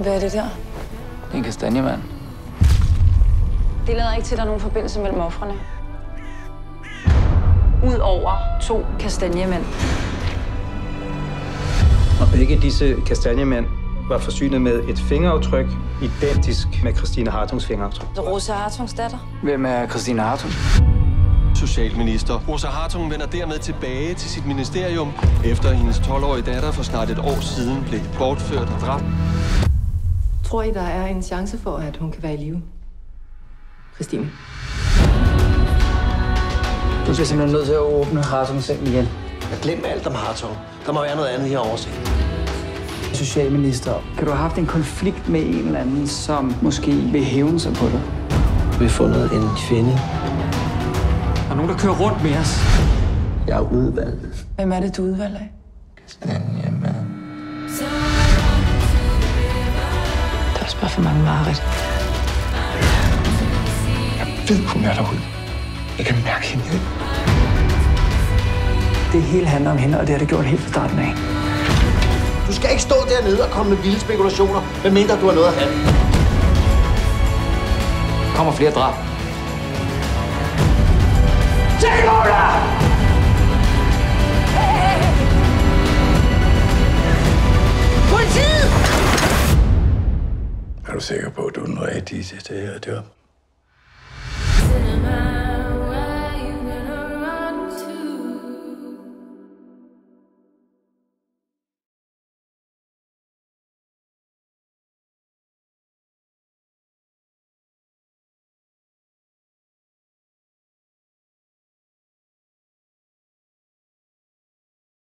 Hvad er det der? Det er en kastanjemand. Det lader ikke til, at der er nogen forbindelse mellem offrene. Udover to kastanjemænd. Og begge disse kastanjemænd var forsynet med et fingeraftryk, identisk med Christine Hartungs fingeraftryk. Rosa Hartungs datter. Hvem er Christine Hartung? Socialminister Rosa Hartung vender dermed tilbage til sit ministerium, efter hendes 12-årige datter for snart et år siden blev bortført og dræbt. Tror I, der er en chance for, at hun kan være i live? Christine. Du bliver simpelthen nødt til at åbne Hartungs seng igen. Glem alt om Hartung. Der må være noget andet her oversigt. Socialminister, kan du have haft en konflikt med en eller anden, som måske vil hævne sig på dig? Vi har fundet en kvinde. Der er nogen, der kører rundt med os. Jeg er udvalgt. Hvem er det, du udvalger af? Kastanjemand. Også bare for mange mareridt. Jeg ved, hun er derude. Jeg kan mærke hende. Det hele handler om hende, og det har det gjort helt fra starten af. Du skal ikke stå dernede og komme med vilde spekulationer, medmindre du har noget at have. Kommer flere drab. Er du sikker på, at du er den rigtige til det her job?